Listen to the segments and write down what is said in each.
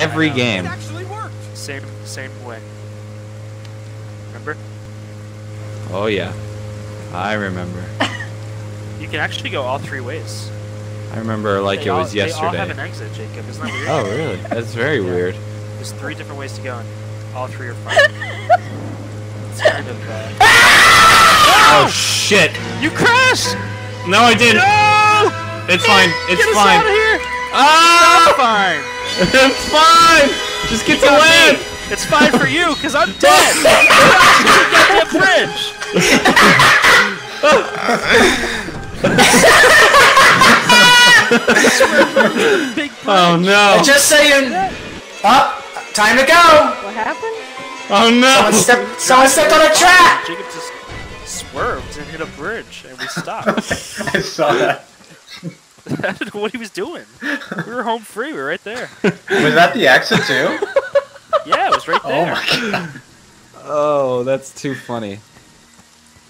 Every game. It actually worked. Same same way. Remember? Oh yeah. I remember. You can actually go all three ways. I remember like They it all- was They all have yesterday. an exit, Jacob. Isn't that weird? Oh really? That's very Yeah. weird. There's three different ways to go, and all three are fine. it's kind of. Uh... Oh shit! You crashed! No, I didn't. No! It's fine. It's Get us fine. out of here! Ah! Fine. It's fine. Just get to land. me. It's fine for you, cause I'm dead. Goddamn bridge. Oh bridge. no! Just saying. you. Up. time to go. What happened? Oh no! Someone stepped. Someone stepped on a trap. Jacob just swerved and hit a bridge, and we stopped. I saw that. I don't know what he was doing. We were home free. We were right there. Was that the exit too? Yeah, it was right there. Oh there. my god. Oh, that's too funny.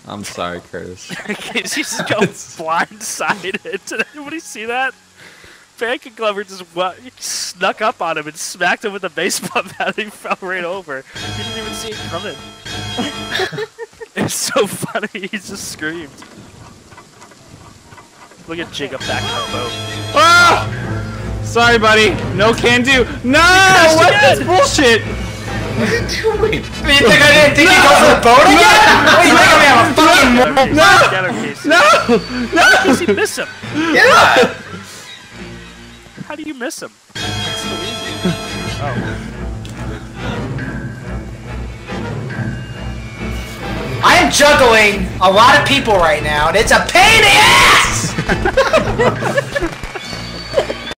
I'm sorry, Curtis. KC just go blindsided. Did anybody see that? Pancake Glover just wa- snuck up on him and smacked him with a baseball bat and he fell right over. He didn't even see it coming. it's so funny, he just screamed. Look at Jacob back in the boat. Ah! Sorry, buddy. No can do. No! crashed What? again! That's bullshit. What are you doing? You think I didn't think you'd go for the boat again? What, you think I'm gonna have a fucking Get him, KC. No! Get him, KC. No! How did KC miss him? Yeah. How do you miss him? It's so easy. Oh. I am juggling a lot of people right now, and it's a pain in the ass!